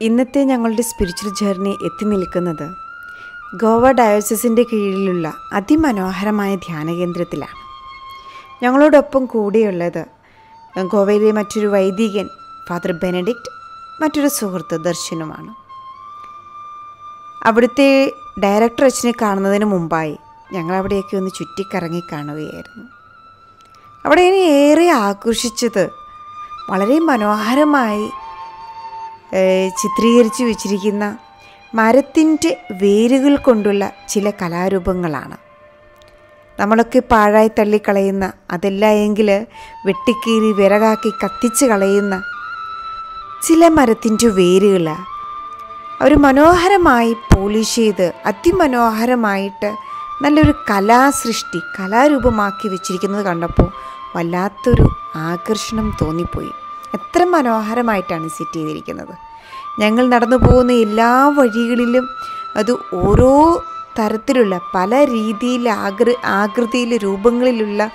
ഇന്നത്തെ ഞങ്ങളുടെ spiritual journey എത്തി നിൽക്കുന്നത് ഗോവ ഡയോസിസിന്റെ കീഴിലുള്ള അതിമനോഹരമായ ധ്യാന കേന്ദ്രത്തിലാണ്. ഞങ്ങളോടൊപ്പം കൂടെയുള്ളത് ഗോവയിലെ മറ്റൊരു വൈദികൻ ഫാദർ ബെനഡിക്റ്റ് മറ്റൊരു സുഹൃത്ത് ദർശനുമാണ്. അവിടുത്തെ ഡയറക്ടർ അച്ഛനെ കാണുന്നതിന് മുമ്പായി ഞങ്ങൾ അവിടെയൊക്കെ ഒന്ന് ചുറ്റിക്കറങ്ങി കാണുകയായിരുന്നു. അവിടെ എന്നെ ഏറെ ആകർഷിച്ചത് വളരെ മനോഹരമായി ചിത്രീകരിച്ചു വച്ചിരിക്കുന്ന മരത്തിന്റെ വേരുകൾ കൊണ്ടുള്ള ചില കലാരൂപങ്ങളാണ്. നമ്മളൊക്കെ പാഴായി തള്ളിക്കളയുന്ന അതല്ല എങ്കിൽ വെട്ടിക്കീറി വിറകാക്കി കത്തിച്ച് കളയുന്ന ചില മരത്തിന്റെ വേരുകൾ അവർ മനോഹരമായി പോളിഷ് ചെയ്ത് അതിമനോഹരമായിട്ട് നല്ലൊരു കലാസൃഷ്ടി കലാരൂപമാക്കി വെച്ചിരിക്കുന്നത് കണ്ടപ്പോൾ വല്ലാത്തൊരു ആകർഷണം തോന്നിപ്പോയി. എത്ര മനോഹരമായിട്ടാണ് സെറ്റ് ചെയ്തിരിക്കുന്നത്. ഞങ്ങൾ നടന്നു പോകുന്ന എല്ലാ വഴികളിലും അത് ഓരോ തരത്തിലുള്ള പല രീതിയിൽ ആകൃ ആകൃതിയിൽ രൂപങ്ങളിലുള്ള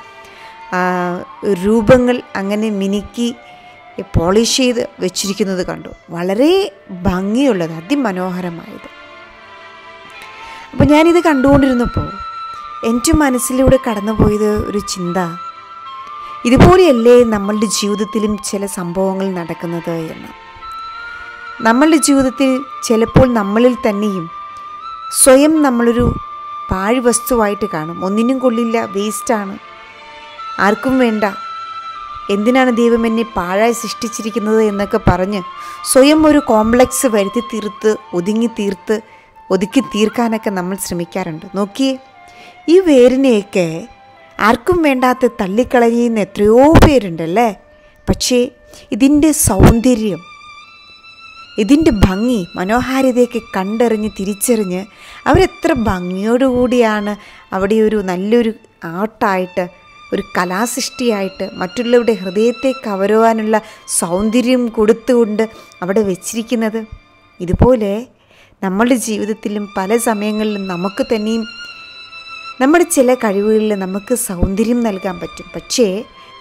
രൂപങ്ങൾ അങ്ങനെ മിനുക്കി പോളിഷ് ചെയ്ത് വെച്ചിരിക്കുന്നത് കണ്ടു. വളരെ ഭംഗിയുള്ളത് അതിമനോഹരമായത്. അപ്പോൾ ഞാനിത് കണ്ടുകൊണ്ടിരുന്നപ്പോൾ എന്റെ മനസ്സിലൂടെ കടന്നുപോയത് ഒരു ചിന്ത. ഇതുപോലെയല്ലേ നമ്മളുടെ ജീവിതത്തിലും ചില സംഭവങ്ങൾ നടക്കുന്നത് എന്ന്. നമ്മളുടെ ജീവിതത്തിൽ ചിലപ്പോൾ നമ്മളിൽ തന്നെയും സ്വയം നമ്മളൊരു പാഴ് വസ്തുവായിട്ട് കാണും. ഒന്നിനും കൊള്ളില്ല വേസ്റ്റാണ് ആർക്കും വേണ്ട. എന്തിനാണ് ദൈവം എന്നെ പാഴായി സൃഷ്ടിച്ചിരിക്കുന്നത് എന്നൊക്കെ പറഞ്ഞ് സ്വയം ഒരു കോംപ്ലക്സ് വരുത്തി തീർത്ത് ഒതുങ്ങി തീർത്ത് ഒതുക്കി തീർക്കാനൊക്കെ നമ്മൾ ശ്രമിക്കാറുണ്ട്. നോക്കിയേ ഈ വേരിനെയൊക്കെ ആർക്കും വേണ്ടാത്ത തള്ളിക്കളയുന്ന എത്രയോ പേരുണ്ടല്ലേ? പക്ഷേ ഇതിന്റെ സൗന്ദര്യം ഇതിന്റെ ഭംഗി മനോഹാരിതയൊക്കെ കണ്ടറിഞ്ഞ് തിരിച്ചറിഞ്ഞ് അവരെത്ര ഭംഗിയോടുകൂടിയാണ് അവിടെ ഒരു നല്ലൊരു ആർട്ടായിട്ട് ഒരു കലാസൃഷ്ടിയായിട്ട് മറ്റുള്ളവരുടെ ഹൃദയത്തെ കവരുവാനുള്ള സൗന്ദര്യം കൊടുത്തുകൊണ്ട് അവിടെ വെച്ചിരിക്കുന്നത്. ഇതുപോലെ നമ്മളുടെ ജീവിതത്തിലും പല സമയങ്ങളിലും നമുക്ക് തന്നെയും നമ്മുടെ ചില കഴിവുകളിൽ നമുക്ക് സൗന്ദര്യം നൽകാൻ പറ്റും. പക്ഷേ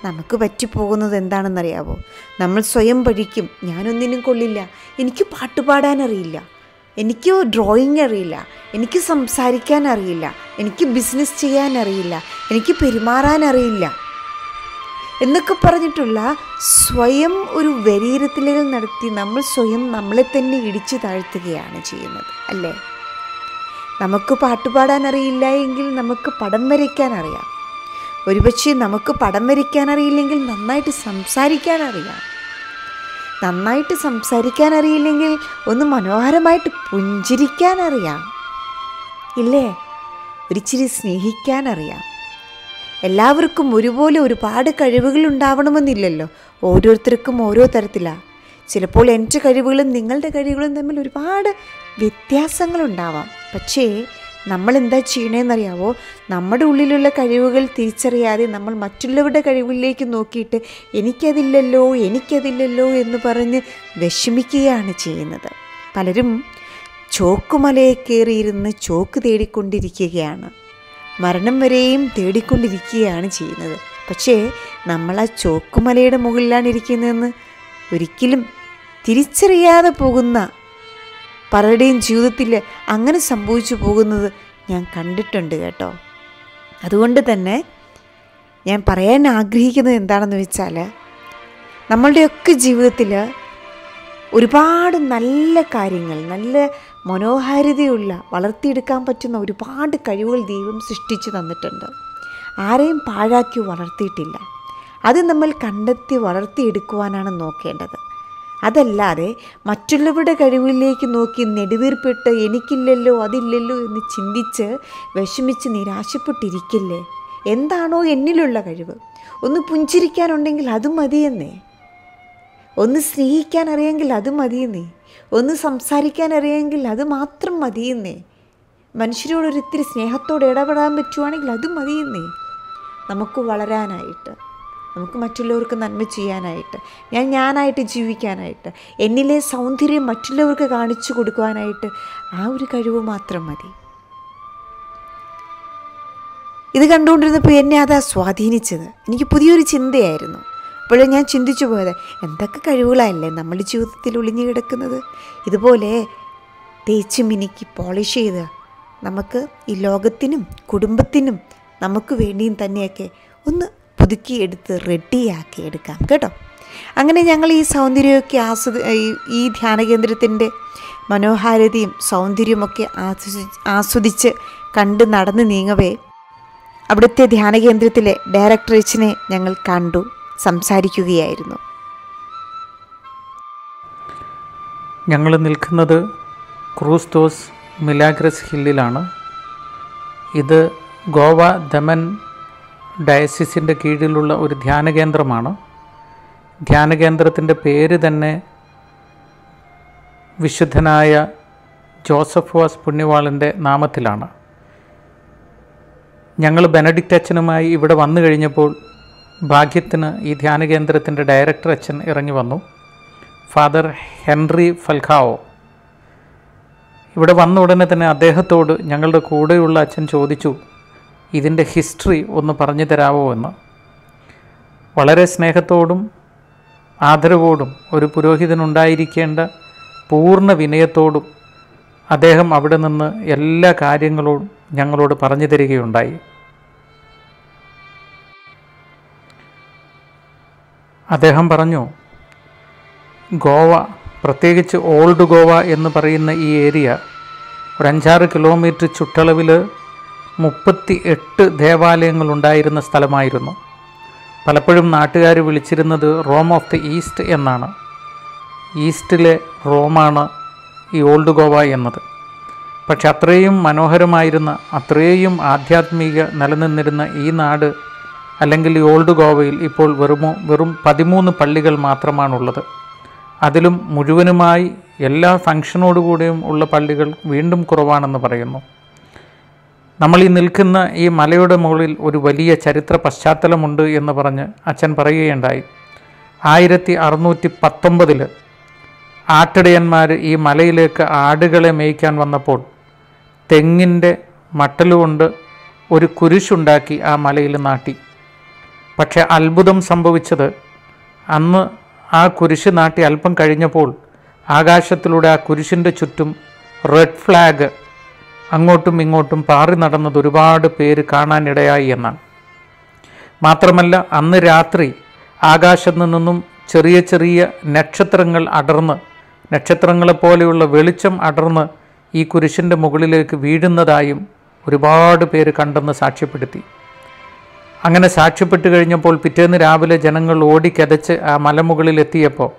നമുക്ക് പറ്റിപ്പോകുന്നത് എന്താണെന്നറിയാവോ? നമ്മൾ സ്വയം പഠിക്കും. ഞാനൊന്നിനും കൊള്ളില്ല. എനിക്ക് പാട്ട് പാടാനറിയില്ല എനിക്ക് ഡ്രോയിങ് അറിയില്ല. എനിക്ക് സംസാരിക്കാൻ അറിയില്ല. എനിക്ക് ബിസിനസ് ചെയ്യാൻ അറിയില്ല. എനിക്ക് പെരുമാറാൻ അറിയില്ല. എന്നൊക്കെ പറഞ്ഞിട്ടുള്ള സ്വയം ഒരു വിലയിരുത്തലുകൾ നടത്തി നമ്മൾ സ്വയം നമ്മളെ തന്നെ ഇടിച്ചു താഴ്ത്തുകയാണ് ചെയ്യുന്നത്. അല്ലേ? നമുക്ക് പാട്ടുപാടാൻ അറിയില്ല എങ്കിൽ നമുക്ക് പടം വരയ്ക്കാൻ അറിയാം. ഒരുപക്ഷെ നമുക്ക് പടം വരയ്ക്കാൻ അറിയില്ലെങ്കിൽ നന്നായിട്ട് സംസാരിക്കാൻ അറിയാം നന്നായിട്ട് സംസാരിക്കാൻ അറിയില്ലെങ്കിൽ ഒന്ന് മനോഹരമായിട്ട് പുഞ്ചിരിക്കാൻ അറിയാം ഇല്ലേ? ഒരിച്ചിരി സ്നേഹിക്കാൻ അറിയാം എല്ലാവർക്കും ഒരുപോലെ ഒരുപാട് കഴിവുകൾ ഉണ്ടാവണമെന്നില്ലല്ലോ. ഓരോരുത്തർക്കും ഓരോ തരത്തിലാണ് ചിലപ്പോൾ എന്റെ കഴിവുകളും നിങ്ങളുടെ കഴിവുകളും തമ്മിൽ ഒരുപാട് വ്യത്യാസങ്ങളുണ്ടാവാം. പക്ഷേ നമ്മൾ എന്താ ചെയ്യണേന്നറിയാവോ? നമ്മുടെ ഉള്ളിലുള്ള കഴിവുകൾ തിരിച്ചറിയാതെ നമ്മൾ മറ്റുള്ളവരുടെ കഴിവിലേക്ക് നോക്കിയിട്ട് എനിക്കതില്ലല്ലോ എനിക്കതില്ലല്ലോ എന്ന് പറഞ്ഞ് വിഷമിക്കുകയാണ് ചെയ്യുന്നത്. പലരും ചോക്കുമലയെ കയറിയിരുന്ന് ചോക്ക് തേടിക്കൊണ്ടിരിക്കുകയാണ്. മരണം വരെയും തേടിക്കൊണ്ടിരിക്കുകയാണ് ചെയ്യുന്നത്. പക്ഷേ നമ്മൾ ആ ചോക്കുമലയുടെ മുകളിലാണ് ഇരിക്കുന്നതെന്ന് ഒരിക്കലും തിരിച്ചറിയാതെ പോകുന്ന പലരുടെയും ജീവിതത്തിൽ അങ്ങനെ സംഭവിച്ചു പോകുന്നത് ഞാൻ കണ്ടിട്ടുണ്ട് കേട്ടോ. അതുകൊണ്ട് തന്നെ ഞാൻ പറയാൻ ആഗ്രഹിക്കുന്നത് എന്താണെന്ന് വെച്ചാൽ നമ്മളുടെയൊക്കെ ജീവിതത്തിൽ ഒരുപാട് നല്ല കാര്യങ്ങൾ നല്ല മനോഹാരിതയുള്ള വളർത്തിയെടുക്കാൻ പറ്റുന്ന ഒരുപാട് കഴിവുകൾ ദൈവം സൃഷ്ടിച്ചു തന്നിട്ടുണ്ട്. ആരെയും പാഴാക്കി വളർത്തിയിട്ടില്ല. അത് നമ്മൾ കണ്ടെത്തി വളർത്തിയെടുക്കുവാനാണ് നോക്കേണ്ടത്. അതല്ലാതെ മറ്റുള്ളവരുടെ കഴിവിലേക്ക് നോക്കി നെടുവീർപ്പിട്ട് എനിക്കില്ലല്ലോ അതില്ലല്ലോ എന്ന് ചിന്തിച്ച് വിഷമിച്ച് നിരാശപ്പെട്ടിരിക്കില്ലേ? എന്താണോ എന്നിലുള്ള കഴിവ്. ഒന്ന് പുഞ്ചിരിക്കാനുണ്ടെങ്കിൽ അത് മതിയെന്നേ. ഒന്ന് സ്നേഹിക്കാൻ അറിയെങ്കിൽ അത് മതിയെന്നേ. ഒന്ന് സംസാരിക്കാൻ അറിയെങ്കിൽ അത് മാത്രം മതിയെന്നേ. മനുഷ്യരോടൊരിത്തിരി സ്നേഹത്തോടെ ഇടപെടാൻ പറ്റുവാണെങ്കിൽ അത് മതിയെന്നേ. നമുക്ക് വളരാനായിട്ട്. നമുക്ക് മറ്റുള്ളവർക്ക് നന്മ ചെയ്യാനായിട്ട് ഞാൻ ഞാനായിട്ട് ജീവിക്കാനായിട്ട് എന്നിലെ സൗന്ദര്യം മറ്റുള്ളവർക്ക് കാണിച്ചു കൊടുക്കുവാനായിട്ട് ആ ഒരു കഴിവ് മാത്രം മതി. ഇത് കണ്ടുകൊണ്ടിരുന്നപ്പോൾ എന്നെ അതാ സ്വാധീനിച്ചത്. എനിക്ക് പുതിയൊരു ചിന്തയായിരുന്നു. അപ്പോഴും ഞാൻ ചിന്തിച്ചു പോയത് എന്തൊക്കെ കഴിവുകളല്ലേ നമ്മുടെ ജീവിതത്തിൽ ഒളിഞ്ഞു കിടക്കുന്നത്? ഇതുപോലെ തേച്ച് മിനുക്കി പോളിഷ് ചെയ്ത് നമുക്ക് ഈ ലോകത്തിനും കുടുംബത്തിനും നമുക്ക് വേണ്ടിയും തന്നെയൊക്കെ ഒന്ന് പുതുക്കിയെടുത്ത് റെഡിയാക്കി എടുക്കാം കേട്ടോ? അങ്ങനെ ഞങ്ങൾ ഈ സൗന്ദര്യമൊക്കെ ആസ്വദി ഈ- ധ്യാന കേന്ദ്രത്തിന്റെ മനോഹാരിതയും സൗന്ദര്യമൊക്കെ ആസ്വദി ആസ്വദിച്ച് കണ്ട് നടന്ന് നീങ്ങവേ അവിടുത്തെ ധ്യാന കേന്ദ്രത്തിലെ ഡയറക്ടറേറ്റിനെ ഞങ്ങൾ കണ്ടു സംസാരിക്കുകയായിരുന്നു. ഞങ്ങൾ നിൽക്കുന്നത് ക്രൂസ്തോസ് മിലാഗ്രസ് ഹില്ലിലാണ്. ഇത് ഗോവ ദമൻ ഡയസിസിന്റെ കീഴിലുള്ള ഒരു ധ്യാന കേന്ദ്രമാണ് ധ്യാന കേന്ദ്രത്തിന്റെ പേര് തന്നെ വിശുദ്ധനായ ജോസഫ് വാസ് പുണ്യവാളന്റെ നാമത്തിലാണ്. ഞങ്ങൾ ബെനഡിക്റ്റ് അച്ഛനുമായി ഇവിടെ വന്നു കഴിഞ്ഞപ്പോൾ ഭാഗ്യത്തിന് ഈ ധ്യാന കേന്ദ്രത്തിന്റെ ഡയറക്ടർ അച്ഛൻ ഇറങ്ങി വന്നു. Father Henry Falcao. ഇവിടെ വന്ന ഉടനെ തന്നെ അദ്ദേഹത്തോട് ഞങ്ങളുടെ കൂടെയുള്ള അച്ഛൻ ചോദിച്ചു ഇതിന്റെ ഹിസ്റ്ററി ഒന്ന് പറഞ്ഞു തരാമോ എന്ന്. വളരെ സ്നേഹത്തോടും ആദരവോടും ഒരു പുരോഹിതനുണ്ടായിരിക്കേണ്ട പൂർണ വിനയത്തോടും അദ്ദേഹം അവിടെ നിന്ന് എല്ലാ കാര്യങ്ങളോടും ഞങ്ങളോട് പറഞ്ഞു തരികയുണ്ടായി. അദ്ദേഹം പറഞ്ഞു ഗോവ പ്രത്യേകിച്ച് ഓൾഡ് ഗോവ എന്ന് പറയുന്ന ഈ ഏരിയ ഒരു അഞ്ചാറ് കിലോമീറ്റർ ചുറ്റളവിൽ മുപ്പത്തി എട്ട് ദേവാലയങ്ങൾ ഉണ്ടായിരുന്ന സ്ഥലമായിരുന്നു. പലപ്പോഴും നാട്ടുകാർ വിളിച്ചിരുന്നത് റോം ഓഫ് ദി ഈസ്റ്റ് എന്നാണ്. ഈസ്റ്റിലെ റോമാണ് ഈ ഓൾഡ് ഗോവ എന്നത്. പക്ഷെ അത്രയും മനോഹരമായിരുന്ന അത്രയും ആധ്യാത്മിക നിലനിന്നിരുന്ന ഈ നാട് അല്ലെങ്കിൽ ഈ ഓൾഡ് ഗോവയിൽ ഇപ്പോൾ വെറുമോ വെറും പതിമൂന്ന് പള്ളികൾ മാത്രമാണുള്ളത്. അതിലും മുഴുവനുമായി എല്ലാ ഫങ്ഷനോടുകൂടിയും ഉള്ള പള്ളികൾ വീണ്ടും കുറവാണെന്ന് പറയുന്നു. നമ്മൾ ഈ നിൽക്കുന്ന ഈ മലയുടെ മുകളിൽ ഒരു വലിയ ചരിത്ര പശ്ചാത്തലമുണ്ട് എന്ന് പറഞ്ഞ് അച്ഛൻ പറയുകയുണ്ടായി. ആയിരത്തി അറുന്നൂറ്റി പത്തൊമ്പതിൽ ആട്ടിടയന്മാർ ഈ മലയിലേക്ക് ആടുകളെ മേയ്ക്കാൻ വന്നപ്പോൾ തെങ്ങിന്റെ മട്ടലുകൊണ്ട് ഒരു കുരിശുണ്ടാക്കി ആ മലയിൽ നാട്ടി. പക്ഷേ അത്ഭുതം സംഭവിച്ചത് അന്ന് ആ കുരിശ് നാട്ടി അല്പം കഴിഞ്ഞപ്പോൾ ആകാശത്തിലൂടെ ആ കുരിശിന്റെ ചുറ്റും റെഡ് ഫ്ലാഗ് അങ്ങോട്ടും ഇങ്ങോട്ടും പാറി നടന്നത് ഒരുപാട് പേര് കാണാനിടയായി എന്നാണ്. മാത്രമല്ല അന്ന് രാത്രി ആകാശത്തു നിന്നും ചെറിയ ചെറിയ നക്ഷത്രങ്ങൾ അടർന്ന് നക്ഷത്രങ്ങളെപ്പോലെയുള്ള വെളിച്ചം അടർന്ന് ഈ കുരിശിന്റെ മുകളിലേക്ക് വീഴുന്നതായും ഒരുപാട് പേര് കണ്ടെന്ന് സാക്ഷ്യപ്പെടുത്തി. അങ്ങനെ സാക്ഷ്യപ്പെട്ട് കഴിഞ്ഞപ്പോൾ പിറ്റേന്ന് രാവിലെ ജനങ്ങൾ ഓടിക്കതച്ച് ആ മലമുകളിൽ എത്തിയപ്പോൾ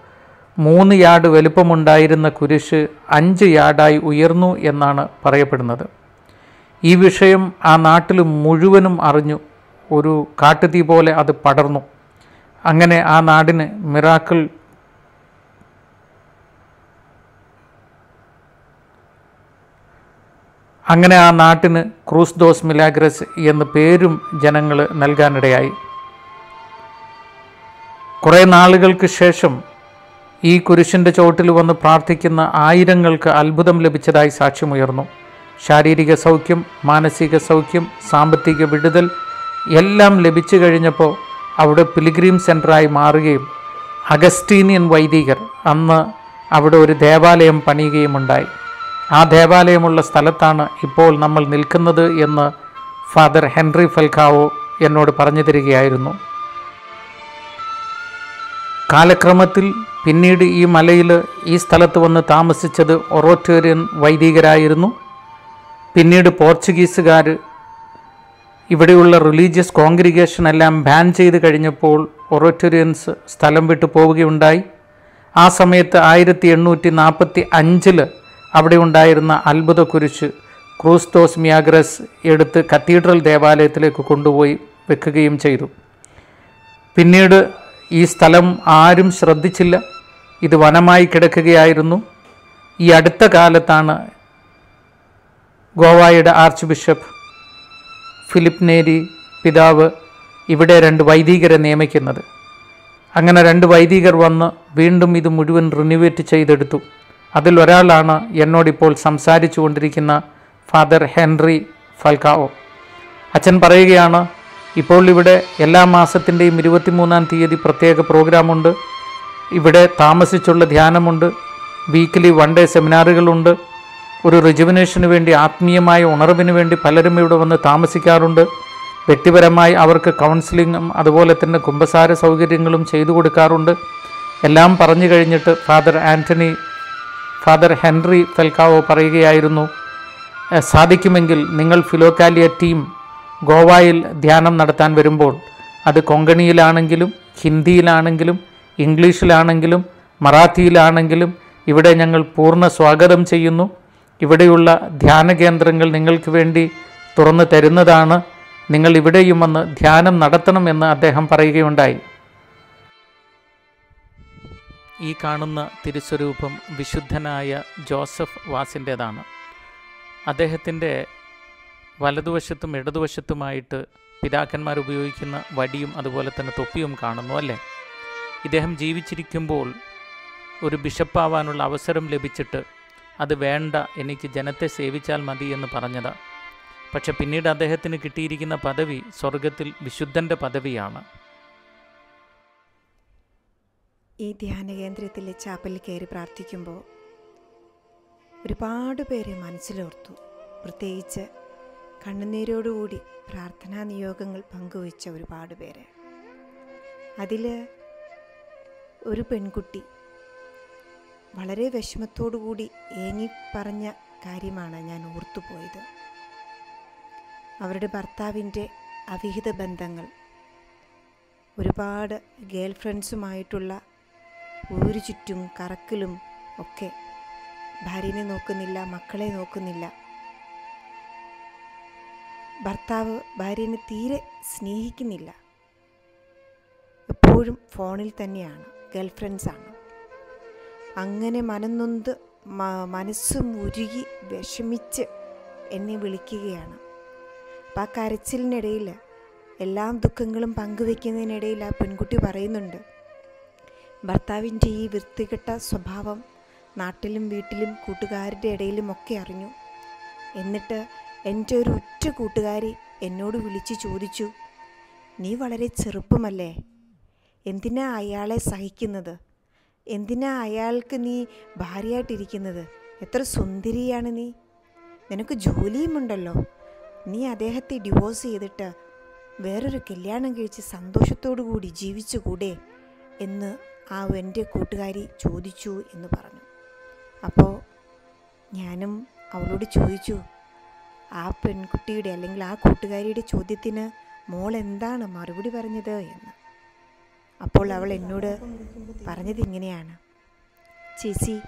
മൂന്ന് യാർഡ് വലുപ്പമുണ്ടായിരുന്ന കുരിശ് അഞ്ച് യാർഡായി ഉയർന്നു എന്നാണ് പറയപ്പെടുന്നത്. ഈ വിഷയം ആ നാട്ടിൽ മുഴുവനും അറിഞ്ഞു. ഒരു കാട്ടുതീ പോലെ അത് പടർന്നു. അങ്ങനെ ആ നാടിന് മിറാക്കിൾ അങ്ങനെ ആ നാട്ടിന് ക്രൂസ് ദോസ് മിലാഗ്രസ് എന്ന പേരും ജനങ്ങൾ നൽകാനിടയായി. കുറേ നാളുകൾക്ക് ശേഷം ഈ കുരിശിന്റെ ചോട്ടിൽ വന്ന് പ്രാർത്ഥിക്കുന്ന ആയിരങ്ങൾക്ക് അത്ഭുതം ലഭിച്ചതായി സാക്ഷ്യമുയർന്നു. ശാരീരിക സൗഖ്യം മാനസിക സൗഖ്യം സാമ്പത്തിക വിടുതൽ എല്ലാം ലഭിച്ചു കഴിഞ്ഞപ്പോൾ അവിടെ പിലിഗ്രീം സെന്ററായി മാറുകയും അഗസ്റ്റീനിയൻ വൈദികർ അന്ന് അവിടെ ഒരു ദേവാലയം പണിയുകയുമുണ്ടായി. ആ ദേവാലയമുള്ള സ്ഥലത്താണ് ഇപ്പോൾ നമ്മൾ നിൽക്കുന്നത് എന്ന് ഫാദർ ഹെൻറി ഫൽക്കാവോ എന്നോട് പറഞ്ഞു തരികയായിരുന്നു. കാലക്രമത്തിൽ പിന്നീട് ഈ മലയിൽ ഈ സ്ഥലത്ത് വന്ന് താമസിച്ചത് ഒറോറ്റേറിയൻ വൈദികരായിരുന്നു. പിന്നീട് പോർച്ചുഗീസുകാർ ഇവിടെയുള്ള റിലീജിയസ് കോൺഗ്രിഗേഷൻ എല്ലാം ബാൻ ചെയ്ത് കഴിഞ്ഞപ്പോൾ ഒറോറ്റേറിയൻസ് സ്ഥലം വിട്ടു പോവുകയുണ്ടായി. ആ സമയത്ത് ആയിരത്തി എണ്ണൂറ്റി നാൽപ്പത്തി അഞ്ചിൽ അവിടെ ഉണ്ടായിരുന്ന അത്ഭുത കുരിശ് ക്രൂസ്തോസ് മിയാഗ്രസ് എടുത്ത് കത്തീഡ്രൽ ദേവാലയത്തിലേക്ക് കൊണ്ടുപോയി വെക്കുകയും ചെയ്തു. പിന്നീട് ഈ സ്ഥലം ആരും ശ്രദ്ധിച്ചില്ല. ഇത് വനമായി കിടക്കുകയായിരുന്നു. ഈ അടുത്ത കാലത്താണ് ഗോവായുടെ ആർച്ച് ബിഷപ്പ് ഫിലിപ്പ് നേരി പിതാവ് ഇവിടെ രണ്ട് വൈദികരെ നിയമിക്കുന്നത്. അങ്ങനെ രണ്ട് വൈദികർ വന്ന് വീണ്ടും ഇത് മുഴുവൻ റിനുവേറ്റ് ചെയ്തെടുത്തു. അതിൽ ഒരാളാണ് എന്നോടിപ്പോൾ സംസാരിച്ചു കൊണ്ടിരിക്കുന്ന ഫാദർ ഹെൻറി ഫൽക്കാവോ. അച്ഛൻ പറയുകയാണ് ഇപ്പോൾ ഇവിടെ എല്ലാ മാസത്തിന്റെയും ഇരുപത്തിമൂന്നാം തീയതി പ്രത്യേക പ്രോഗ്രാമുണ്ട്. ഇവിടെ താമസിച്ചുള്ള ധ്യാനമുണ്ട്. വീക്കിലി വൺ ഡേ സെമിനാറുകളുണ്ട്. ഒരു റിജുവിനേഷന് വേണ്ടി ആത്മീയമായ ഉണർവിന് വേണ്ടി പലരും ഇവിടെ വന്ന് താമസിക്കാറുണ്ട്. വ്യക്തിപരമായി അവർക്ക് കൗൺസിലിങ്ങും അതുപോലെ തന്നെ കുമ്പസാര സൗകര്യങ്ങളും ചെയ്തു കൊടുക്കാറുണ്ട്. എല്ലാം പറഞ്ഞു കഴിഞ്ഞിട്ട് father Antony father Henry Falcao പറയുകയായിരുന്നു സാധിക്കുമെങ്കിൽ നിങ്ങൾ ഫിലോക്കാലിയ ടീം ഗോവയിൽ ധ്യാനം നടത്താൻ വരുമ്പോൾ അത് കൊങ്കണിയിലാണെങ്കിലും ഹിന്ദിയിലാണെങ്കിലും ഇംഗ്ലീഷിലാണെങ്കിലും മറാത്തിയിലാണെങ്കിലും ഇവിടെ ഞങ്ങൾ പൂർണ സ്വാഗതം ചെയ്യുന്നു. ഇവിടെയുള്ള ധ്യാന കേന്ദ്രങ്ങൾ നിങ്ങൾക്ക് വേണ്ടി തുറന്നു തരുന്നതാണ്. നിങ്ങൾ ഇവിടെയും വന്ന് ധ്യാനം നടത്തണമെന്ന് അദ്ദേഹം പറയുകയുണ്ടായി. ഈ കാണുന്ന തിരുസ്വരൂപം വിശുദ്ധനായ ജോസഫ് വാസിന്റേതാണ്. അദ്ദേഹത്തിന്റെ വലതുവശത്തും ഇടതുവശത്തുമായിട്ട് പിതാക്കന്മാർ ഉപയോഗിക്കുന്ന വടിയും അതുപോലെ തന്നെ തൊപ്പിയും കാണുന്നു അല്ലേ? ഇദ്ദേഹം ജീവിച്ചിരിക്കുമ്പോൾ ഒരു ബിഷപ്പാവാനുള്ള അവസരം ലഭിച്ചിട്ട് അത് വേണ്ട എനിക്ക് ജനത്തെ സേവിച്ചാൽ മതി എന്ന് പറഞ്ഞത്. പക്ഷെ പിന്നീട് അദ്ദേഹത്തിന് കിട്ടിയിരിക്കുന്ന പദവി സ്വർഗത്തിൽ വിശുദ്ധന്റെ പദവിയാണ്. ഈ ധ്യാന കേന്ദ്രത്തിലെ ചാപ്പലിൽ കയറി പ്രാർത്ഥിക്കുമ്പോൾ ഒരുപാട് പേരെ മനസ്സിലോർത്തു. പ്രത്യേകിച്ച് കണ്ണുനീരോടുകൂടി പ്രാർത്ഥനാ നിയോഗങ്ങൾ പങ്കുവച്ച ഒരുപാട് പേര്. അതിൽ ഒരു പെൺകുട്ടി വളരെ വിഷമത്തോടുകൂടി ഏങ്ങി പറഞ്ഞ കാര്യമാണ് ഞാൻ ഓർത്തുപോയത് അവരുടെ ഭർത്താവിന്റെ അവിഹിത ബന്ധങ്ങൾ ഒരുപാട് ഗേൾ ഫ്രണ്ട്സുമായിട്ടുള്ള ഊരു ചുറ്റും കറക്കിലും ഒക്കെ ഭാര്യനെ നോക്കുന്നില്ല മക്കളെ നോക്കുന്നില്ല ഭർത്താവ് ഭാര്യനെ തീരെ സ്നേഹിക്കുന്നില്ല. എപ്പോഴും ഫോണിൽ തന്നെയാണ് ഗേൾ ഫ്രണ്ട്സാണ് അങ്ങനെ മനന്നൊന്ത് മ- മനസ്സും ഉരുകി വിഷമിച്ച് എന്നെ വിളിക്കുകയാണ്. അപ്പം ആ കരച്ചിലിനിടയിൽ എല്ലാ ദുഃഖങ്ങളും പങ്കുവെക്കുന്നതിനിടയിൽ ആ പെൺകുട്ടി പറയുന്നുണ്ട് ഭർത്താവിന്റെ ഈ വൃത്തികെട്ട സ്വഭാവം നാട്ടിലും വീട്ടിലും കൂട്ടുകാരുടെ ഇടയിലുമൊക്കെ അറിഞ്ഞു. എന്നിട്ട് എന്റെ ഒരു ഉറ്റ കൂട്ടുകാരി എന്നോട് വിളിച്ച് ചോദിച്ചു നീ വളരെ ചെറുപ്പമല്ലേ? എന്തിനാ അയാളെ സഹിക്കുന്നത്? എന്തിനാ അയാൾക്ക് നീ ഭാര്യയായിട്ടിരിക്കുന്നത്? എത്ര സുന്ദരിയാണ് നീ. നിനക്ക് ജോലിയുമുണ്ടല്ലോ. നീ അദ്ദേഹത്തെ ഡിവോഴ്സ് ചെയ്തിട്ട് വേറൊരു കല്യാണം കഴിച്ച് സന്തോഷത്തോടു കൂടി ജീവിച്ചുകൂടെ? എന്ന് ആ എന്റെ കൂട്ടുകാരി ചോദിച്ചു എന്ന് പറഞ്ഞു. അപ്പോൾ ഞാനും അവളോട് ചോദിച്ചു ആ പെൺകുട്ടിയുടെ അല്ലെങ്കിൽ ആ കൂട്ടുകാരിയുടെ ചോദ്യത്തിന് മോൾ എന്താണ് മറുപടി പറഞ്ഞത് എന്ന്. അപ്പോൾ അവൾ എന്നോട് പറഞ്ഞത് ഇങ്ങനെയാണ്. ചേച്ചി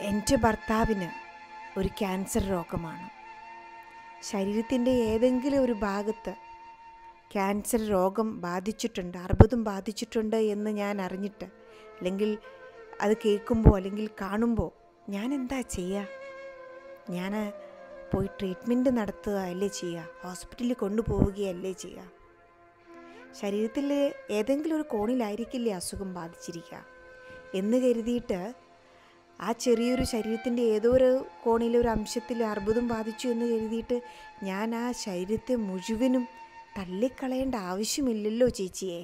എന്റെ ഭർത്താവിന് ഒരു ക്യാൻസർ രോഗമാണ്. ശരീരത്തിന്റെ ഏതെങ്കിലും ഒരു ഭാഗത്ത് ക്യാൻസർ രോഗം ബാധിച്ചിട്ടുണ്ട് അർബുദം ബാധിച്ചിട്ടുണ്ട് എന്ന് ഞാൻ അറിഞ്ഞിട്ട് അല്ലെങ്കിൽ അത് കേൾക്കുമ്പോൾ അല്ലെങ്കിൽ കാണുമ്പോൾ ഞാൻ എന്താ ചെയ്യുക? ഞാൻ പോയി ട്രീറ്റ്മെന്റ് നടത്തുക അല്ലേ ചെയ്യുക ഹോസ്പിറ്റലിൽ കൊണ്ടുപോവുകയല്ലേ ചെയ്യുക ശരീരത്തിൽ ഏതെങ്കിലും ഒരു കോണിലായിരിക്കില്ലേ അസുഖം ബാധിച്ചിരിക്കുക എന്ന് കരുതിയിട്ട് ആ ചെറിയൊരു ശരീരത്തിന്റെ ഏതോ ഒരു കോണിലെ ഒരു അംശത്തിൽ അർബുദം ബാധിച്ചു എന്ന് കരുതിയിട്ട് ഞാൻ ആ ശരീരത്തെ മുഴുവനും തള്ളിക്കളയേണ്ട ആവശ്യമില്ലല്ലോ ചേച്ചിയെ.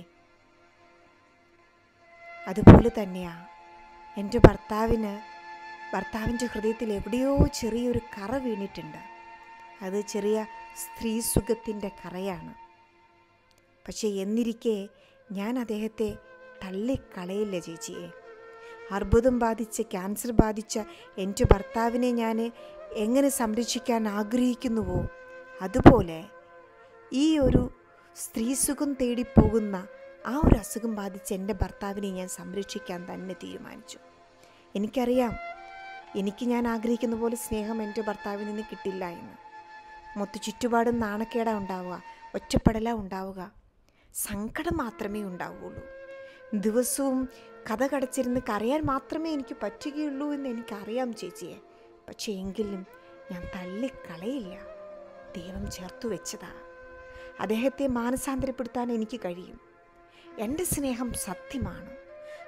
അതുപോലെ തന്നെയാണ് എന്റെ ഭർത്താവിന് ഭർത്താവിന്റെ ഹൃദയത്തിൽ എവിടെയോ ചെറിയൊരു കറ വീണിട്ടുണ്ട്. അത് ചെറിയ സ്ത്രീ സുഖത്തിന്റെ കറയാണ്. പക്ഷേ എന്നിരിക്കെ ഞാൻ അദ്ദേഹത്തെ തള്ളിക്കളയില്ല ചേച്ചിയെ. അർബുദം ബാധിച്ച് ക്യാൻസർ ബാധിച്ച എന്റെ ഭർത്താവിനെ ഞാൻ എങ്ങനെ സംരക്ഷിക്കാൻ ആഗ്രഹിക്കുന്നുവോ? അതുപോലെ ഈ ഒരു സ്ത്രീ സുഖം തേടിപ്പോകുന്ന ആ ഒരു അസുഖം ബാധിച്ച എന്റെ ഭർത്താവിനെ ഞാൻ സംരക്ഷിക്കാൻ തന്നെ തീരുമാനിച്ചു. എനിക്കറിയാം എനിക്ക് ഞാൻ ആഗ്രഹിക്കുന്ന പോലെ സ്നേഹം എന്റെ ഭർത്താവിൽ നിന്ന് കിട്ടില്ല എന്ന്. മൊത്ത ചുറ്റുപാടും നാണക്കേടാ ഉണ്ടാവുക ഒറ്റപ്പെടല ഉണ്ടാവുക. സങ്കടം മാത്രമേ ഉണ്ടാവുകയുള്ളൂ. ദിവസവും കഥ കടച്ചിരുന്ന് കരയാൻ മാത്രമേ എനിക്ക് പറ്റുകയുള്ളൂ എന്ന് എനിക്കറിയാം ചേച്ചിയെ. പക്ഷേ എങ്കിലും ഞാൻ തള്ളിക്കളയില്ല. ദൈവം ചേർത്തു വെച്ചതാ. അദ്ദേഹത്തെ മാനസാന്തരപ്പെടുത്താൻ എനിക്ക് കഴിയും. എന്റെ സ്നേഹം സത്യമാണ്.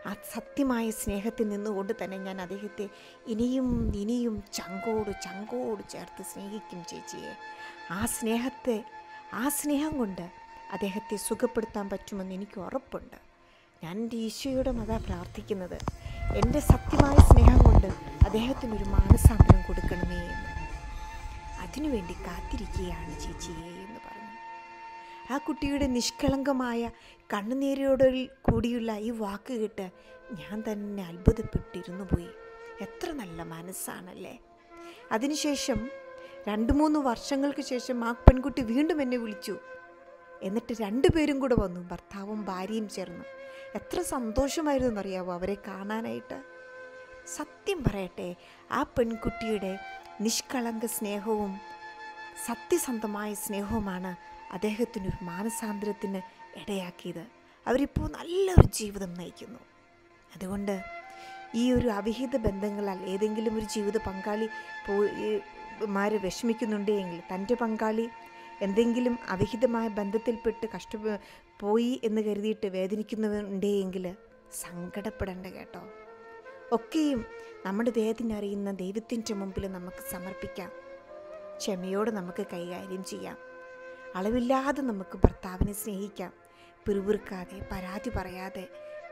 ആ സത്യമായ സ്നേഹത്തിൽ നിന്നുകൊണ്ട് തന്നെ ഞാൻ അദ്ദേഹത്തെ ഇനിയും ഇനിയും ചങ്കോട് ചങ്കോട് ചേർത്ത് സ്നേഹിക്കും ചേച്ചിയെ. ആ സ്നേഹത്തെ ആ സ്നേഹം കൊണ്ട് അദ്ദേഹത്തെ സുഖപ്പെടുത്താൻ പറ്റുമെന്ന് എനിക്ക് ഉറപ്പുണ്ട്. ഞാൻ എന്റെ ഈശോയുടെ മത പ്രാർത്ഥിക്കുന്നത് എന്റെ സത്യമായ സ്നേഹം കൊണ്ട് അദ്ദേഹത്തിനൊരു മാനസാന്തരം കൊടുക്കണമേ എന്ന്. അതിനുവേണ്ടി കാത്തിരിക്കുകയാണ് ചേച്ചിയെ. എന്ന് പറഞ്ഞു ആ കുട്ടിയുടെ നിഷ്കളങ്കമായ കണ്ണുനീരോടിൽ കൂടിയുള്ള ഈ വാക്ക് കേട്ട് ഞാൻ തന്നെ അത്ഭുതപ്പെട്ടിരുന്നു പോയി. എത്ര നല്ല മനസ്സാണല്ലേ. അതിനുശേഷം രണ്ട് മൂന്ന് വർഷങ്ങൾക്ക് ശേഷം ആ പെൺകുട്ടി വീണ്ടും എന്നെ വിളിച്ചു. എന്നിട്ട് രണ്ടുപേരും കൂടെ വന്നു ഭർത്താവും ഭാര്യയും ചേർന്നു. എത്ര സന്തോഷമായിരുന്നു എന്നറിയാവോ അവരെ കാണാനായിട്ട്. സത്യം പറയട്ടെ ആ പെൺകുട്ടിയുടെ നിഷ്കളങ്ക സ്നേഹവും സത്യസന്ധമായ സ്നേഹവുമാണ് അദ്ദേഹത്തിനൊരു മാനസാന്തരത്തിന് ഇടയാക്കിയത്. അവരിപ്പോൾ നല്ലൊരു ജീവിതം നയിക്കുന്നു. അതുകൊണ്ട് ഈ ഒരു അവിഹിത ബന്ധങ്ങളാൽ ഏതെങ്കിലും ഒരു ജീവിത പങ്കാളി മാര് വിഷമിക്കുന്നുണ്ടെങ്കിൽ തന്റെ പങ്കാളി എന്തെങ്കിലും അവിഹിതമായ ബന്ധത്തിൽപ്പെട്ട് കഷ്ട പോയി എന്ന് കരുതിയിട്ട് വേദനിക്കുന്നുണ്ടെങ്കിൽ സങ്കടപ്പെടേണ്ട കേട്ടോ. ഒക്കെയും നമ്മുടെ വേദന അറിയുന്ന ദൈവത്തിന്റെ മുമ്പിൽ നമുക്ക് സമർപ്പിക്കാം. ക്ഷമയോടെ നമുക്ക് കൈകാര്യം ചെയ്യാം. അളവില്ലാതെ നമുക്ക് ഭർത്താവിനെ സ്നേഹിക്കാം. പിറുപിറുക്കാതെ പരാതി പറയാതെ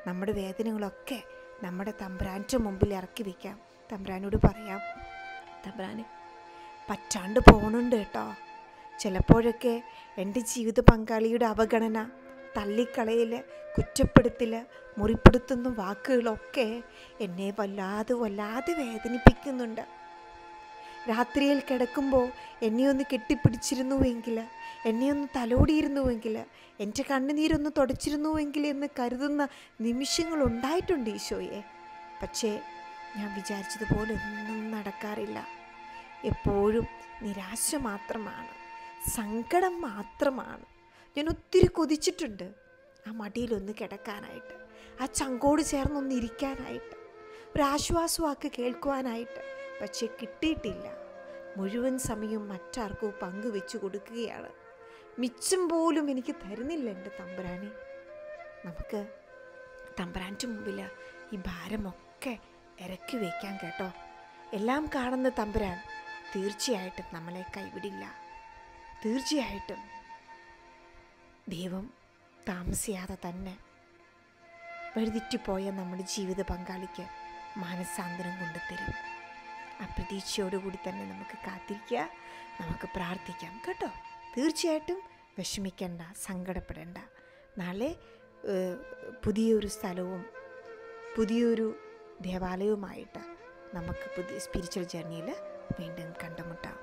നമ്മുടെ വേദനകളൊക്കെ നമ്മുടെ തമ്പ്രാന്റെ മുമ്പിൽ ഇറക്കി വയ്ക്കാം തമ്പ്രാനോട് പറയാം തമ്പ്രാന് പറ്റാണ്ട് പോകണുണ്ട് കേട്ടോ. ചിലപ്പോഴൊക്കെ എന്റെ ജീവിത പങ്കാളിയുടെ അവഗണന തള്ളിക്കളയൽ കുറ്റപ്പെടുത്തൽ മുറിപ്പെടുത്തുന്ന വാക്കുകളൊക്കെ എന്നെ വല്ലാതെ വല്ലാതെ വേദനിപ്പിക്കുന്നുണ്ട്. രാത്രിയിൽ കിടക്കുമ്പോൾ എന്നെ ഒന്ന് കെട്ടിപ്പിടിച്ചിരുന്നുവെങ്കിൽ എന്നെ ഒന്ന് തലോടിയിരുന്നുവെങ്കിൽ എന്റെ കണ്ണുനീരൊന്ന് തുടച്ചിരുന്നുവെങ്കിൽ എന്ന് കരുതുന്ന നിമിഷങ്ങൾ ഉണ്ടായിട്ടുണ്ട് ഈശോയെ. പക്ഷേ ഞാൻ വിചാരിച്ചതുപോലെ ഒന്നും നടക്കാറില്ല. എപ്പോഴും നിരാശ മാത്രമാണ് സങ്കടം മാത്രമാണ്. ഞാൻ ഒത്തിരി കൊതിച്ചിട്ടുണ്ട് ആ മടിയിലൊന്ന് കിടക്കാനായിട്ട് ആ ചങ്കോട് ചേർന്നൊന്ന് ഇരിക്കാനായിട്ട് ഒരാശ്വാസവാക്ക് കേൾക്കുവാനായിട്ട്. പക്ഷേ കിട്ടിയിട്ടില്ല. മുഴുവൻ സമയവും മറ്റാർക്കോ പങ്കുവെച്ചു കൊടുക്കുകയാണ്. മിച്ചം പോലും എനിക്ക് തരുന്നില്ല എന്റെ തമ്പുരാനെ. നമുക്ക് തമ്പുരാന്റെ മുമ്പിൽ ഈ ഭാരമൊക്കെ ഇറക്കി വയ്ക്കാൻ കേട്ടോ. എല്ലാം കാണുന്ന തമ്പുരാൻ തീർച്ചയായിട്ടും നമ്മളെ കൈവിടില്ല. തീർച്ചയായിട്ടും ദൈവം താമസിയാതെ തന്നെ വഴിതെറ്റിപ്പോയ നമ്മുടെ ജീവിത പങ്കാളിക്ക് മാനസാന്തരം കൊണ്ടുതരും. ആ പ്രതീക്ഷയോടുകൂടി തന്നെ നമുക്ക് കാത്തിരിക്കുക. നമുക്ക് പ്രാർത്ഥിക്കാം കേട്ടോ. തീർച്ചയായിട്ടും വിഷമിക്കേണ്ട സങ്കടപ്പെടേണ്ട. നാളെ പുതിയൊരു സ്ഥലവും പുതിയൊരു ദേവാലയവുമായിട്ട് നമുക്ക് പുതിയ സ്പിരിച്വൽ ജേർണിയിൽ വീണ്ടും കണ്ടുമുട്ടാം.